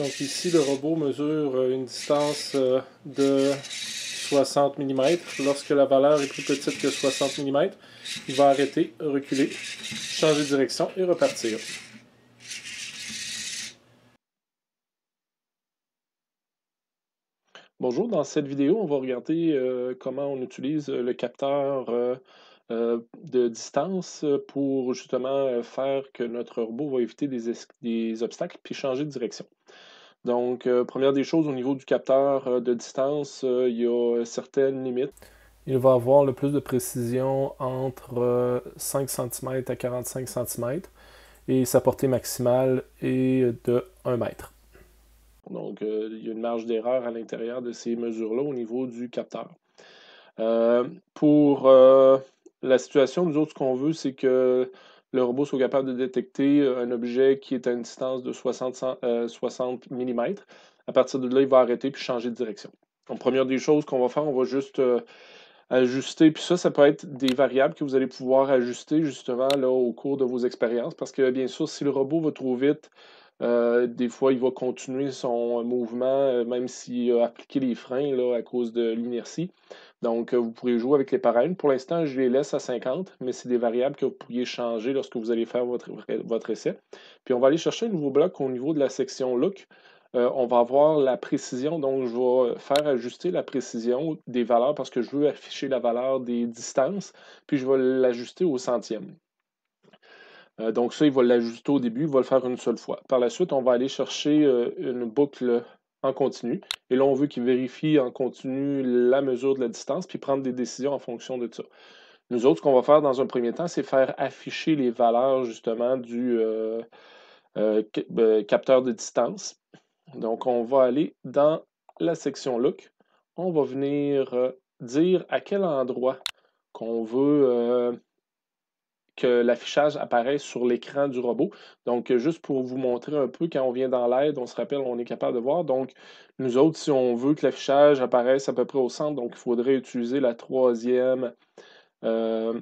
Donc ici, le robot mesure euh, une distance euh, de 60 mm. Lorsque la valeur est plus petite que 60 mm, il va arrêter, reculer, changer de direction et repartir. Bonjour, dans cette vidéo, on va regarder euh, comment on utilise le capteur de distance pour justement faire que notre robot va éviter des, des obstacles puis changer de direction. Donc, euh, première des choses, au niveau du capteur euh, de distance, euh, il y a certaines limites. Il va avoir le plus de précision entre 5 cm à 45 cm et sa portée maximale est de 1 mètre. Donc, il y a une marge d'erreur à l'intérieur de ces mesures-là au niveau du capteur. pour la situation, nous autres, ce qu'on veut, c'est que le robot soit capable de détecter euh, un objet qui est à une distance de 60, mm. À partir de là, il va arrêter puis changer de direction. Donc, première des choses qu'on va faire, on va juste euh, ajuster. Puis ça, ça peut être des variables que vous allez pouvoir ajuster justement là, au cours de vos expériences. Parce que bien sûr, si le robot va trop vite, euh, des fois, il va continuer son mouvement, même s'il a appliqué les freins là, à cause de l'inertie. Donc, euh, vous pourrez jouer avec les paramètres. Pour l'instant, je les laisse à 50, mais c'est des variables que vous pourriez changer lorsque vous allez faire votre, essai. Puis, on va aller chercher un nouveau bloc au niveau de la section Look. Euh, on va avoir la précision, donc je vais faire ajuster la précision des valeurs parce que je veux afficher la valeur des distances, puis je vais l'ajuster au centième. Euh, donc ça, il va l'ajuster au début, il va le faire une seule fois. Par la suite, on va aller chercher une boucle en continu. Et là, on veut qu'il vérifie en continu la mesure de la distance, puis prendre des décisions en fonction de ça. Nous autres, ce qu'on va faire dans un premier temps, c'est faire afficher les valeurs justement du euh, euh, euh, capteur de distance. Donc, on va aller dans la section Look. On va venir dire à quel endroit qu'on veut que l'affichage apparaît sur l'écran du robot. Donc, juste pour vous montrer un peu, quand on vient dans l'aide, on se rappelle, on est capable de voir. Donc, nous autres, si on veut que l'affichage apparaisse à peu près au centre, donc il faudrait utiliser la troisième euh,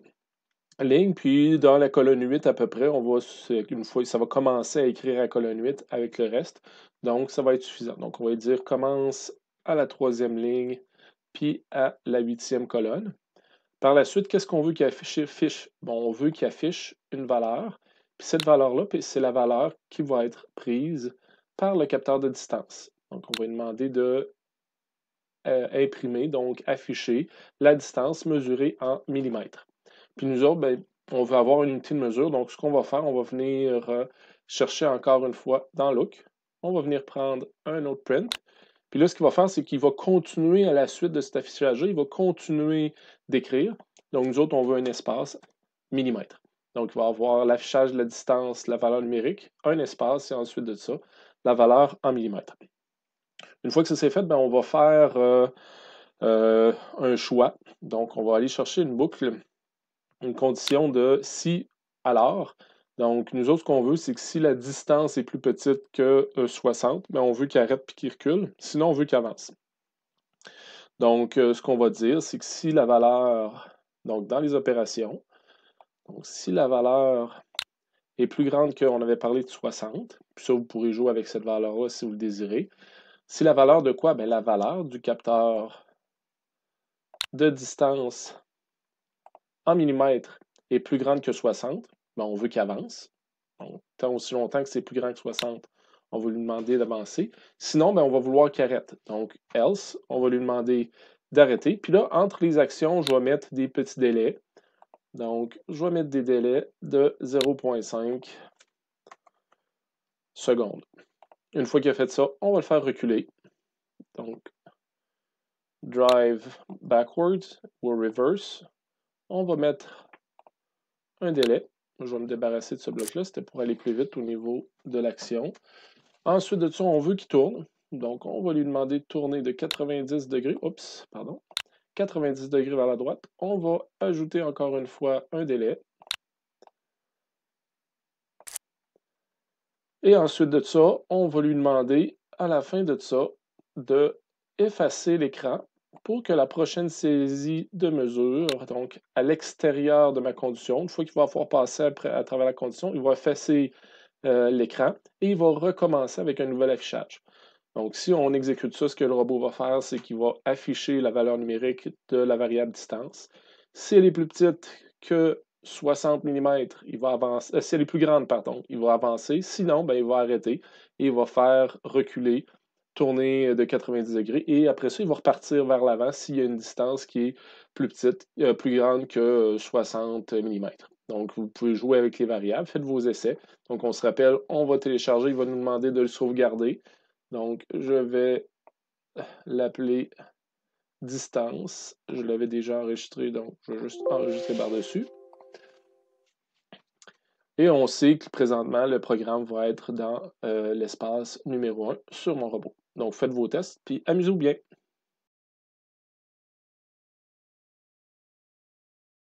ligne. Puis, dans la colonne 8 à peu près, on va, une fois, ça va commencer à écrire à colonne 8 avec le reste. Donc, ça va être suffisant. Donc, on va dire commence à la troisième ligne, puis à la huitième colonne. Par la suite, qu'est-ce qu'on veut qu'il affiche? Bon, on veut qu'il affiche une valeur. Puis cette valeur-là, c'est la valeur qui va être prise par le capteur de distance. Donc, on va lui demander de euh, imprimer, donc afficher la distance mesurée en millimètres. Puis nous autres, ben, on veut avoir une unité de mesure. Donc, ce qu'on va faire, on va venir euh, chercher encore une fois dans Look. On va venir prendre un autre print. Puis là, ce qu'il va faire, c'est qu'il va continuer à la suite de cet affichage-là, il va continuer d'écrire. Donc, nous autres, on veut un espace millimètre. Donc, il va avoir l'affichage de la distance, la valeur numérique, un espace, et ensuite de ça, la valeur en millimètres. Une fois que ça s'est fait, ben, on va faire euh, euh, un choix. Donc, on va aller chercher une boucle, une condition de si alors. Donc, nous autres, ce qu'on veut, c'est que si la distance est plus petite que 60, euh, ben, on veut qu'il arrête puis qu'il recule. Sinon, on veut qu'il avance. Donc, euh, ce qu'on va dire, c'est que si la valeur, donc dans les opérations, si la valeur est plus grande qu'on avait parlé de 60, puis ça, vous pourrez jouer avec cette valeur-là si vous le désirez. Si la valeur de quoi? Bien, la valeur du capteur de distance en millimètres est plus grande que 60, ben, on veut qu'il avance. tant aussi longtemps que c'est plus grand que 60, on va lui demander d'avancer. Sinon, ben, on va vouloir qu'il arrête. Donc, else, on va lui demander d'arrêter. Puis là, entre les actions, je vais mettre des petits délais. Donc, je vais mettre des délais de 0.5 secondes. Une fois qu'il a fait ça, on va le faire reculer. Donc, drive backwards ou reverse. On va mettre un délai. Je vais me débarrasser de ce bloc-là. C'était pour aller plus vite au niveau de l'action. Ensuite de ça, on veut qu'il tourne. Donc, on va lui demander de tourner de 90 degrés. Oups, pardon. 90 degrés vers la droite. On va ajouter encore une fois un délai. Et ensuite de ça, on va lui demander à la fin de ça de effacer l'écran pour que la prochaine saisie de mesure, donc à l'extérieur de ma condition, une fois qu'il va avoir passé à travers la condition, il va effacer euh, l'écran et il va recommencer avec un nouvel affichage. Donc, si on exécute ça, ce que le robot va faire, c'est qu'il va afficher la valeur numérique de la variable distance. Si elle est plus petite que 60 mm, il va avancer. Euh, si elle est plus grande, pardon, il va avancer. Sinon, ben, il va arrêter et il va faire reculer, tourner de 90 degrés. Et après ça, il va repartir vers l'avant s'il y a une distance qui est plus petite, euh, plus grande que 60 mm. Donc, vous pouvez jouer avec les variables, faites vos essais. Donc, on se rappelle, on va télécharger, il va nous demander de le sauvegarder. Donc, je vais l'appeler distance. Je l'avais déjà enregistré, donc je vais juste enregistrer par-dessus. Et on sait que présentement, le programme va être dans euh, l'espace numéro 1 sur mon robot. Donc, faites vos tests, puis amusez-vous bien.